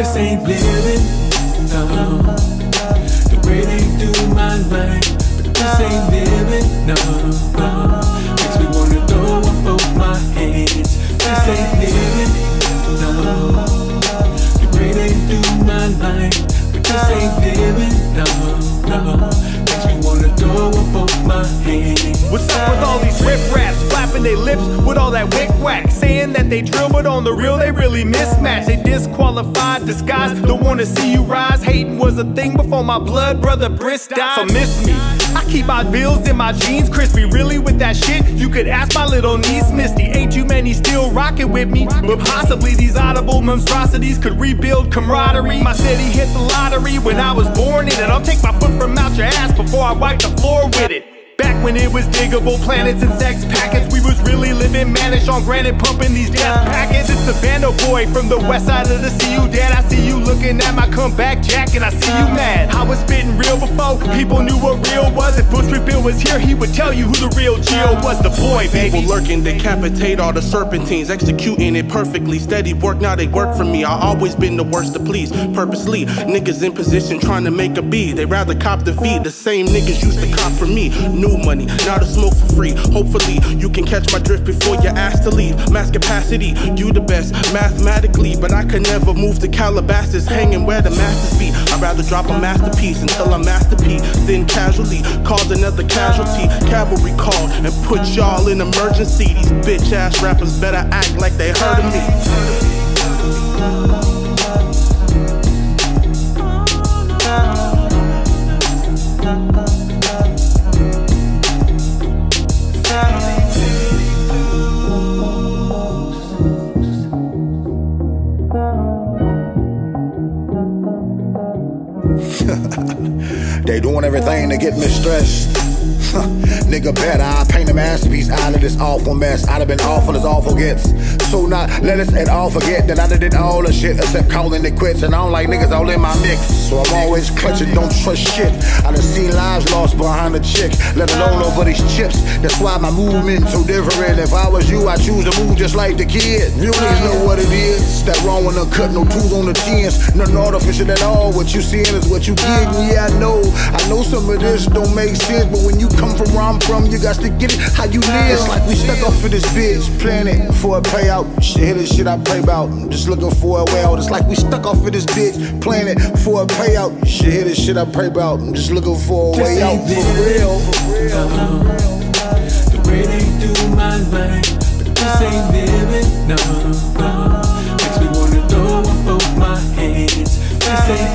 this ain't living. No, the way they do my life, this ain't living. No, no, makes me wanna throw up both my hands. This ain't living. No, the way they do my life, this ain't living. No, no, makes me wanna throw up both my hands. What's up with all these rip raps flapping their lips with all that wick? They drill, but on the real they really mismatch. They disqualified, disguise, don't wanna see you rise. Hating was a thing before my blood brother Briss died. So miss me. I keep my bills in my jeans crispy. Really with that shit, you could ask my little niece Misty. Ain't too many still rocking with me? But possibly these audible monstrosities could rebuild camaraderie. My city hit the lottery when I was born in it. I'll take my foot from out your ass before I wipe the floor with it. When it was Digable Planets and sex packets, we was really living manish on granite, pumping these death packets. It's the Bando boy from the west side of the CU. Dad, I see you looking at my comeback jack, and I see you mad. I was spitting real before people knew what real was. If Bushwick Bill was here, he would tell you who the real Geo was. The boy, baby. People lurking, decapitate all the serpentines, executing it perfectly. Steady work, now they work for me. I always been the worst to please, purposely. Niggas in position trying to make a B. They rather cop defeat. The same niggas used to cop for me. New money, now to smoke for free. Hopefully, you can catch my drift before you're asked to leave. Mass capacity, you the best mathematically, but I could never move to Calabasas, hanging where the masters be. I'd rather drop a masterpiece until I'm masterpiece, then casually cause another casualty. Cavalry called and put y'all in emergency. These bitch ass rappers better act like they heard of me. They doing everything to get me stressed. Nigga better, I paint a masterpiece out of this awful mess. I'd have been awful as awful gets. So not let us at all forget that I did all the shit except calling it quits. And I don't like niggas all in my mix. So I'm always clutching, don't trust shit. I done seen lives lost behind a chick, let alone over these chips. That's why my movement so different. If I was you, I'd choose to move just like the kid. You niggas know what it is. That wrong when I cut no tools on the tens. Nothing artificial at all. What you seeing is what you kid, yeah, I know. I know some of this don't make sense, but when you come from where I'm from, you got to get it how you live. It's like we stuck up for this bitch, planet for a payout. Shit, hit this shit I pray about. Just looking for a way out. It's like we stuck up for this bitch, planet for a payout. Shit, hit this shit I pray about. Just looking for a way out. For real. For real. The way they do my life, this ain't living, no, no. Makes me wanna throw up both my hands. This ain't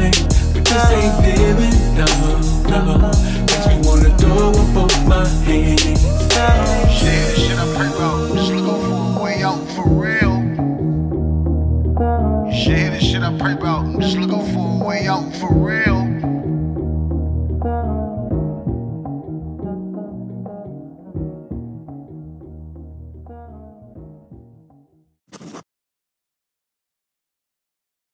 but this ain't no, no. Makes me wanna throw up my hands. Shit, shit, I'm. Just looking for a way out for real. Shit, this shit I pray about. I'm just looking for a way out for real.